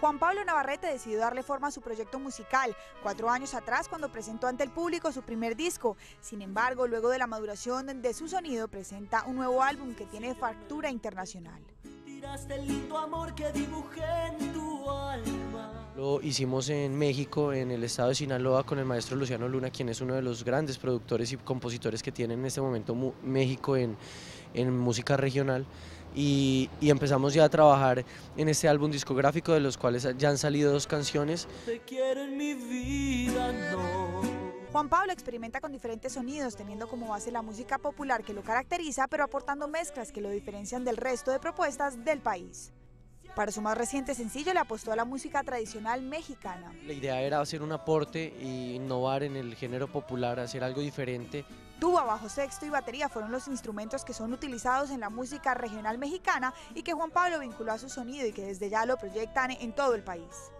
Juan Pablo Navarrete decidió darle forma a su proyecto musical cuatro años atrás cuando presentó ante el público su primer disco. Sin embargo, luego de la maduración de su sonido, presenta un nuevo álbum que tiene factura internacional. Lo hicimos en México, en el estado de Sinaloa, con el maestro Luciano Luna, quien es uno de los grandes productores y compositores que tiene en este momento México en, en música regional y, empezamos ya a trabajar en este álbum discográfico de los cuales ya han salido dos canciones. Juan Pablo experimenta con diferentes sonidos, teniendo como base la música popular que lo caracteriza, pero aportando mezclas que lo diferencian del resto de propuestas del país. Para su más reciente sencillo le apostó a la música tradicional mexicana. La idea era hacer un aporte e innovar en el género popular, hacer algo diferente. Tuba, bajo sexto y batería fueron los instrumentos que son utilizados en la música regional mexicana y que Juan Pablo vinculó a su sonido y que desde ya lo proyectan en todo el país.